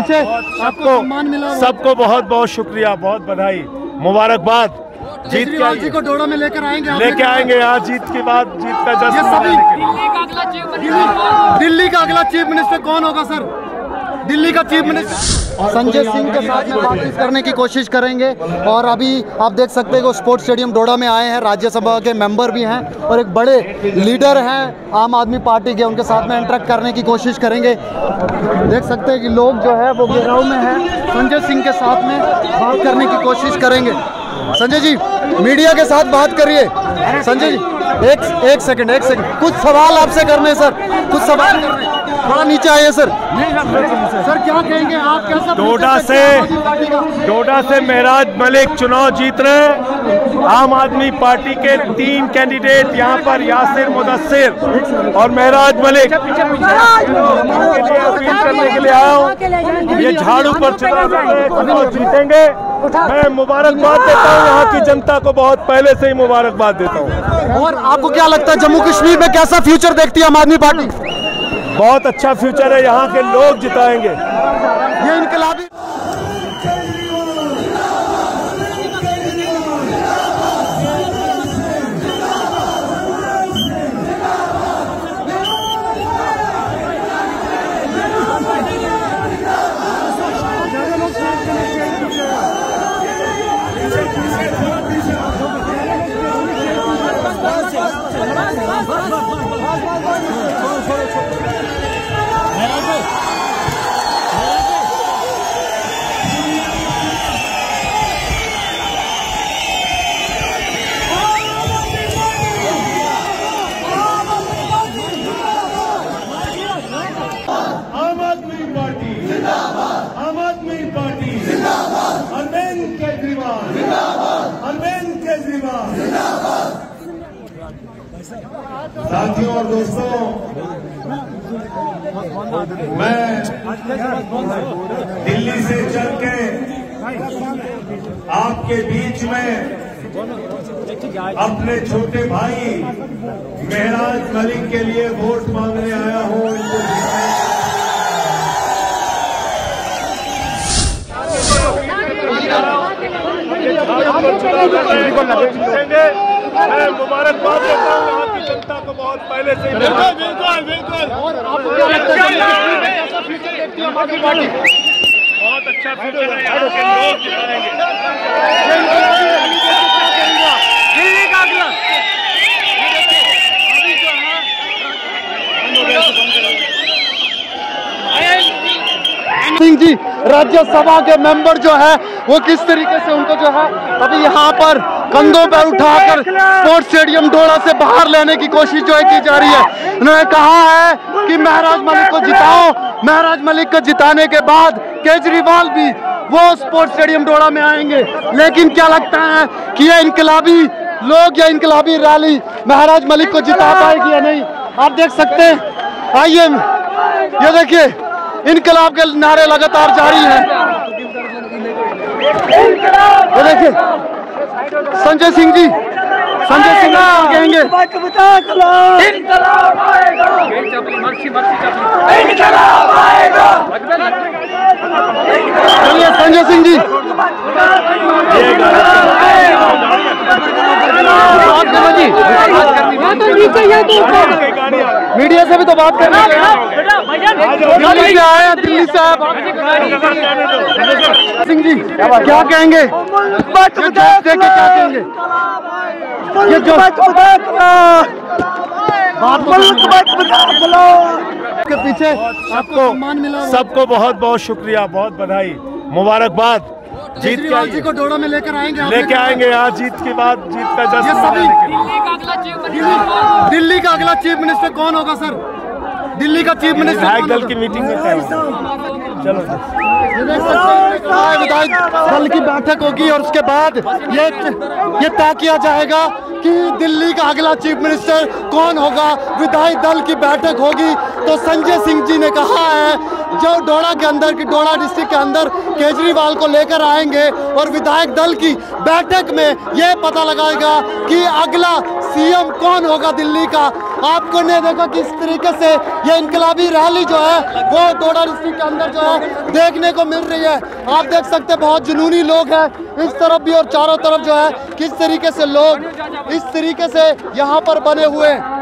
पीछे आपको सबको मिला सबको बहुत बहुत शुक्रिया बहुत बधाई। मुबारकबाद। जीत जी को डोड़ा में लेकर आएँगे लेके आएँगे यहाँ जीत के बाद जीत का जश्न दिल्ली का अगला चीफ मिनिस्टर कौन होगा सर दिल्ली का चीफ मिनिस्टर संजय सिंह के साथ में बातचीत करने की कोशिश करेंगे और अभी आप देख सकते हैं कि स्पोर्ट्स स्टेडियम डोडा में आए हैं, राज्यसभा के मेंबर भी हैं और एक बड़े लीडर हैं, आम आदमी पार्टी के उनके साथ में इंटरेक्ट करने की कोशिश करेंगे। देख सकते हैं कि लोग जो है वो घेराव में हैं, संजय सिंह के साथ में बात करने की कोशिश करेंगे। संजय जी मीडिया के साथ बात करिए। संजय जी, एक एक सेकंड एक सेकंड कुछ सवाल आपसे करने सर कुछ सवाल करने। थोड़ा नीचे आइए सर। सर क्या कहेंगे? आप कैसा डोडा से? डोडा से महराज मलिक चुनाव जीत रहे हैं। आम आदमी पार्टी के तीन कैंडिडेट यहाँ पर यासिर मुदस्सिर और महराज मलिक। अपील करने के लिए आया हूँ। ये झाड़ू पर चुनाव जीतेंगे। मैं मुबारकबाद देता हूँ यहाँ की जनता को बहुत पहले से ही मुबारकबाद देता हूँ। और आपको क्या लगता है जम्मू कश्मीर में कैसा फ्यूचर देखती है आम आदमी पार्टी? बहुत अच्छा फ्यूचर है यहाँ के लोग जिताएँगे। ये इनकलाबी साथियों और दोस्तों, मैं दिल्ली से चल के आपके बीच में अपने छोटे भाई मेहराज मलिक के लिए वोट मांगने आया हूँ। इनको मैं मुबारकबाद देता हूँ यहाँ की जनता को बहुत पहले से बिल्कुल बिल्कुल बिल्कुल बहुत अच्छा फ्यूचर है यहाँ के लोग जिताएँगे सिंह जी राज्यसभा के मेंबर जो है वो किस तरीके से उनको जो है अभी यहाँ पर कंधों पर उठाकर स्पोर्ट्स स्टेडियम डोड़ा से बाहर लेने की कोशिश जो है की जा रही है। उन्होंने कहा है कि महराज मलिक को जिताओ। महराज मलिक को जिताने के बाद केजरीवाल भी वो स्पोर्ट्स स्टेडियम डोड़ा में आएँगे। लेकिन क्या लगता है कि ये इनकलाबी लोग या इनकलाबी रैली महराज मलिक को जिता पाएगी या नहीं? आप देख सकते हैं। आइए ये देखिए। इनकलाब के नारे लगातार जारी हैं। ये देखिए संजय सिंह जी संजय सिंह कहेंगे? चलिए संजय सिंह जी। जी मीडिया से भी तो बात करनी है। दिल्ली से आए हैं दिल्ली से आए सिंह जी क्या कहेंगे? क्या कहेंगे? ये जो के पीछे आपको। सबको बहुत बहुत शुक्रिया बहुत बधाई। मुबारकबाद। जीत के जी को डोड़ा में लेकर आएँगे लेके आएँगे यहाँ जीत के बाद जीत का ये जश्न सभी। दिल्ली दिल्ली का अगला चीफ मिनिस्टर कौन होगा सर दिल्ली का चीफ मिनिस्टर विधायक दल की मीटिंग में चलो। विधायक दल की बैठक होगी और उसके बाद ये ये तय किया जाएगा कि दिल्ली का अगला चीफ मिनिस्टर कौन होगा। विधायक दल की बैठक होगी। तो संजय सिंह जी ने कहा है जो डोडा के अंदर की, डोडा डिस्ट्रिक्ट के अंदर केजरीवाल को लेकर आएँगे और विधायक दल की बैठक में ये पता लगाएगा कि अगला सीएम कौन होगा दिल्ली का। आपको ने देखा किस तरीके से ये इनकलाबी रैली जो है, वो डोडा डिस्ट्रिक्ट के अंदर जो है, देखने को मिल रही है। आप देख सकते हैं, बहुत जुनूनी लोग हैं इस तरफ़ भी और चारों तरफ़ जो है, किस तरीके से लोग, इस तरीके से यहाँ पर बने हुए हैं।